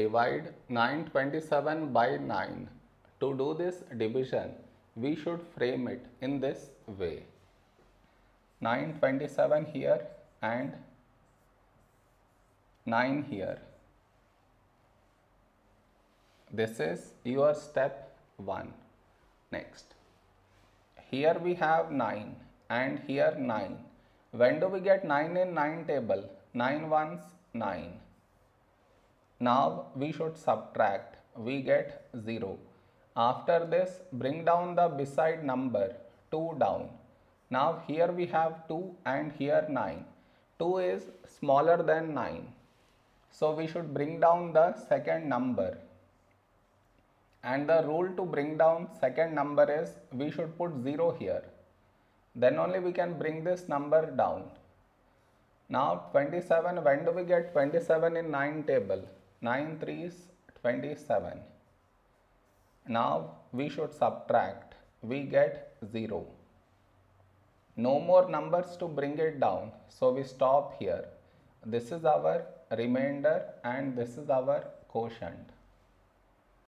Divide 927 by 9. To do this division, we should frame it in this way. 927 here and 9 here. This is your step 1. Next. Here we have 9 and here 9. When do we get 9 in 9 table? 9 ones 9. Now we should subtract. We get 0. After this, bring down the beside number 2 down. Now here we have 2 and here 9. 2 is smaller than 9. So we should bring down the second number. And the rule to bring down second number is we should put 0 here. Then only we can bring this number down. Now 27, when do we get 27 in 9 table? 9 3s 27. Now we should subtract. We get 0. No more numbers to bring it down. So we stop here. This is our remainder and this is our quotient.